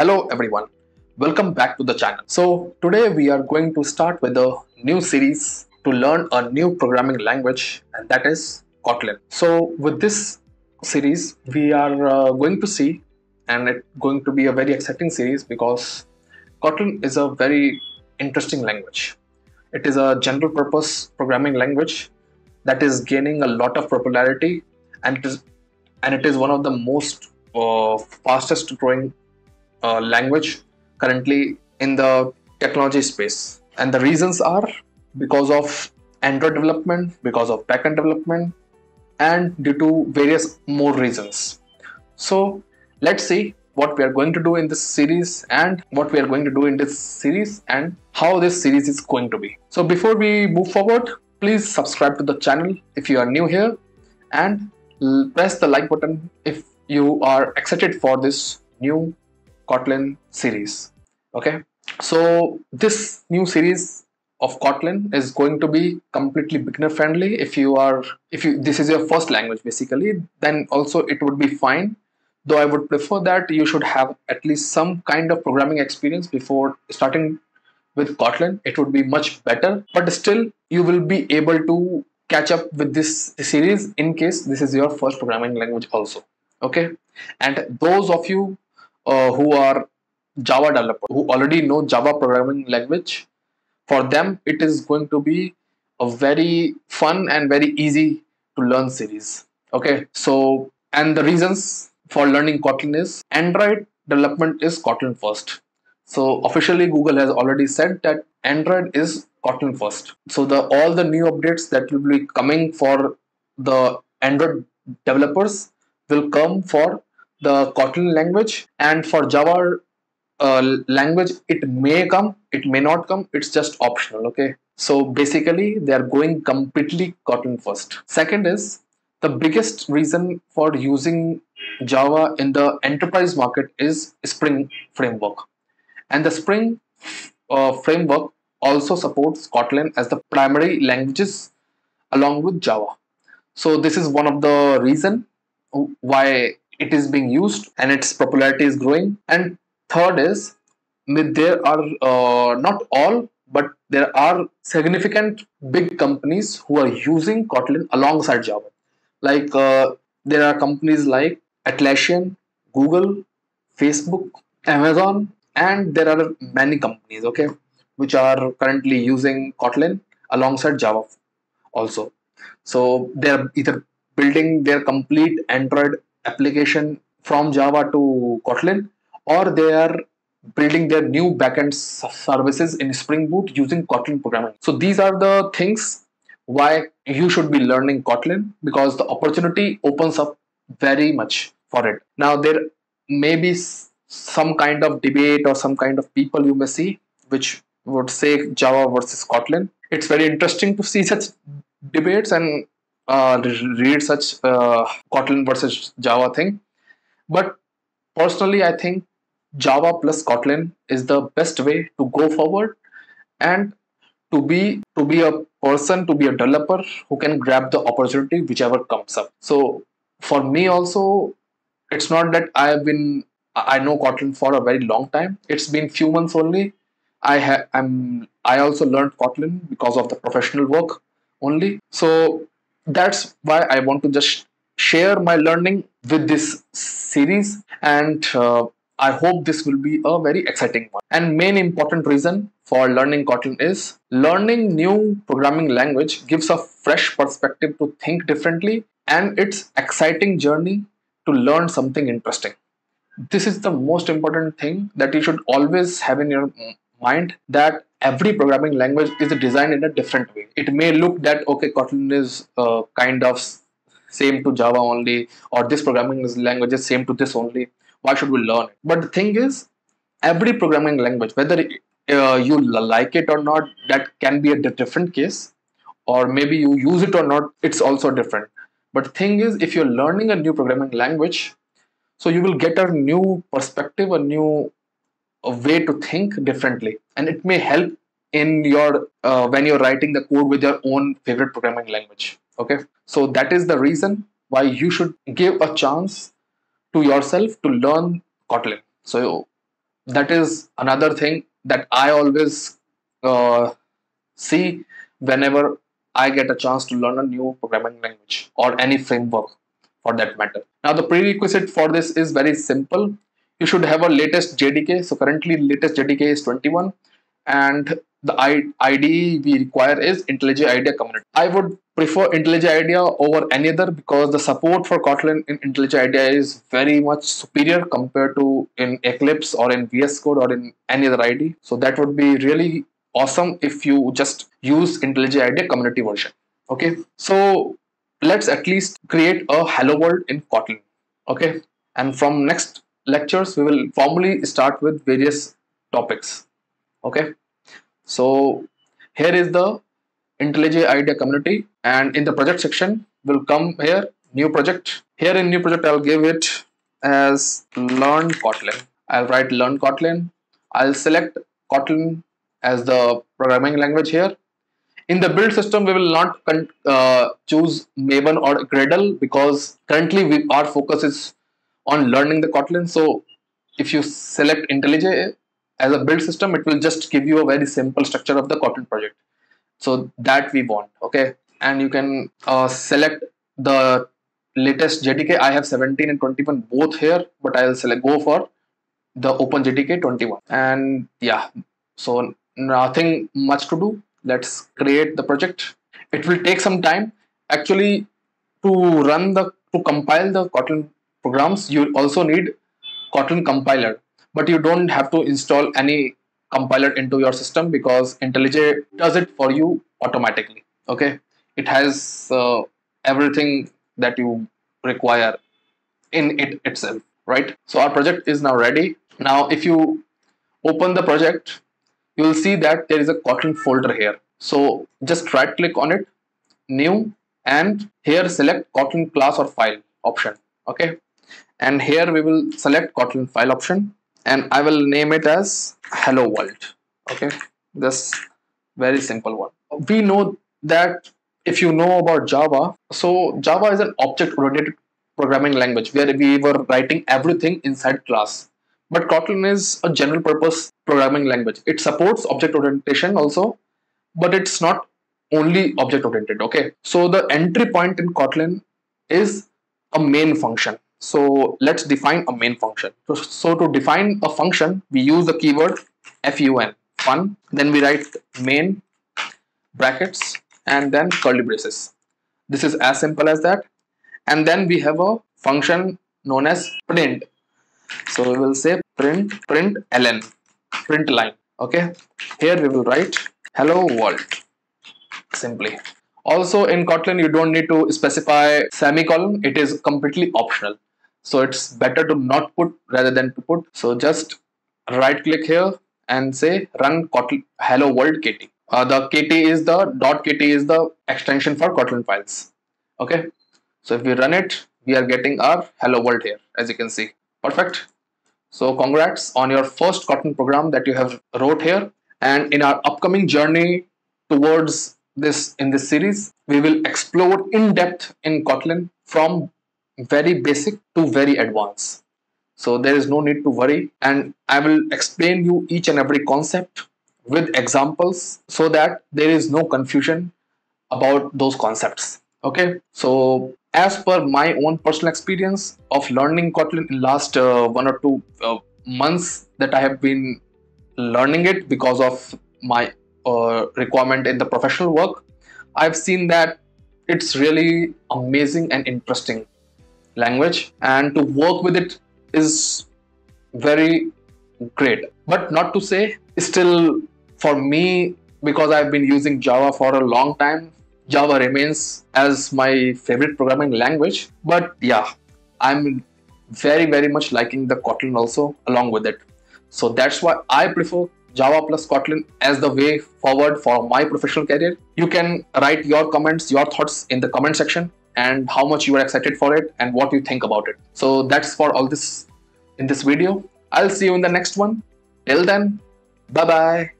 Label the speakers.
Speaker 1: Hello everyone, welcome back to the channel. So today we are going to start with a new series to learn a new programming language and that is Kotlin. So with this series we are uh, going to see and it's going to be a very exciting series because Kotlin is a very interesting language. It is a general purpose programming language that is gaining a lot of popularity and it is and it is one of the most uh, fastest growing uh, language currently in the technology space. And the reasons are because of android development because of backend development and due to various more reasons. So let's see what we are going to do in this series and what we are going to do in this series and how this series is going to be. So before we move forward please subscribe to the channel if you are new here and press the like button if you are excited for this new Kotlin series. Okay, so this new series of Kotlin is going to be completely beginner friendly. If you are, if you this is your first language basically, then also it would be fine. Though I would prefer that you should have at least some kind of programming experience before starting with Kotlin. It would be much better, but still you will be able to catch up with this series in case this is your first programming language also okay and those of you uh, who are Java developers who already know Java programming language, for them it is going to be a very fun and very easy to learn series. Okay, so and the reasons for learning Kotlin is Android development is Kotlin first. So officially Google has already said that Android is Kotlin first. So the all the new updates that will be coming for the Android developers will come for the Kotlin language. And for Java uh, language it may come it may not come it's just optional okay? So basically they are going completely Kotlin first. Second is the biggest reason for using Java in the enterprise market is Spring framework. And the Spring uh, framework also supports Kotlin as the primary languages along with Java. So this is one of the reason why it is being used and its popularity is growing. And third is there are uh, not all but there are significant big companies who are using kotlin alongside java. Like uh, there are companies like atlassian google facebook amazon and there are many companies okay which are currently using kotlin alongside java also. So they're either building their complete android application from Java to Kotlin or they are building their new backend services in Spring Boot using Kotlin programming. So these are the things why you should be learning Kotlin because the opportunity opens up very much for it. Now there may be some kind of debate or some kind of people you may see which would say Java versus Kotlin. It's very interesting to see such debates and uh, read such uh, Kotlin versus Java thing. But personally, I think Java plus Kotlin is the best way to go forward and to be to be a person to be a developer who can grab the opportunity whichever comes up. So for me also, it's not that I have been I know Kotlin for a very long time. It's been few months only. I have I'm I also learned Kotlin because of the professional work only. So that's why I want to just share my learning with this series and uh, I hope this will be a very exciting one. And main important reason for learning Kotlin is learning new programming language gives a fresh perspective to think differently and it's exciting journey to learn something interesting. This is the most important thing that you should always have in your mind that every programming language is designed in a different way. It may look that okay, Kotlin is uh, kind of same to Java only, or this programming language is same to this only. Why should we learn it? But the thing is, every programming language, whether uh, you like it or not, that can be a different case, or maybe you use it or not, it's also different. But the thing is, if you're learning a new programming language, so you will get a new perspective, a new a way to think differently and it may help in your uh, when you're writing the code with your own favorite programming language okay so that is the reason why you should give a chance to yourself to learn kotlin so that is another thing that I always uh, see whenever I get a chance to learn a new programming language or any framework for that matter. Now the prerequisite for this is very simple. You should have a latest JDK. So currently latest JDK is 21 and the IDE we require is IntelliJ IDEA community. I would prefer IntelliJ IDEA over any other because the support for Kotlin in IntelliJ IDEA is very much superior compared to in Eclipse or in VS Code or in any other IDE. So that would be really awesome if you just use IntelliJ IDEA community version. Okay, so let's at least create a hello world in Kotlin. Okay, and from next lectures we will formally start with various topics. Okay? So here is the IntelliJ IDEA community and in the project section will come here new project. Here in new project I'll give it as learn Kotlin. I'll write learn Kotlin. I'll select Kotlin as the programming language here. In the build system we will not uh, choose Maven or Gradle because currently we, our focus is on learning the Kotlin. So if you select IntelliJ as a build system it will just give you a very simple structure of the kotlin project. So that we want okay? And you can uh, select the latest jdk i have 17 and 21 both here but i'll select go for the open jdk 21 and yeah. So nothing much to do. Let's create the project. It will take some time. Actually to run the to compile the kotlin programs you also need kotlin compiler but you don't have to install any compiler into your system because IntelliJ does it for you automatically. Okay, it has uh, everything that you require in it itself, right? So our project is now ready. Now, if you open the project, you will see that there is a Kotlin folder here. So just right click on it, new, and here select Kotlin class or file option. Okay, and here we will select Kotlin file option. And I will name it as hello world. Okay? This very simple one. We know that if you know about Java so Java is an object oriented programming language where we were writing everything inside class. But Kotlin is a general purpose programming language. It supports object orientation also but it's not only object oriented okay? So the entry point in Kotlin is a main function so let's define a main function. So, so to define a function, we use the keyword fun, fun. Then we write main brackets and then curly braces. This is as simple as that. And then we have a function known as print. So we will say print print ln print line. Okay. Here we will write hello world simply. Also in Kotlin, you don't need to specify semicolon. It is completely optional so it's better to not put rather than to put. So just right click here and say run Kotlin hello world kt uh, the kt is the dot kt is the extension for kotlin files. Okay? So if we run it we are getting our hello world here as you can see. Perfect. So congrats on your first kotlin program that you have wrote here. And in our upcoming journey towards this in this series we will explore in depth in kotlin from very basic to very advanced. So there is no need to worry and I will explain you each and every concept with examples so that there is no confusion about those concepts. Okay, so as per my own personal experience of learning Kotlin in last uh, one or two uh, months that I have been learning it because of my uh, requirement in the professional work, I've seen that it's really amazing and interesting language and to work with it is very great. But not to say still for me because I've been using Java for a long time Java remains as my favorite programming language. But yeah I'm very very much liking the Kotlin also along with it. So that's why I prefer Java plus Kotlin as the way forward for my professional career. You can write your comments, your thoughts in the comment section and how much you are excited for it and what you think about it. So that's for all this in this video. I'll see you in the next one. Till then, bye bye.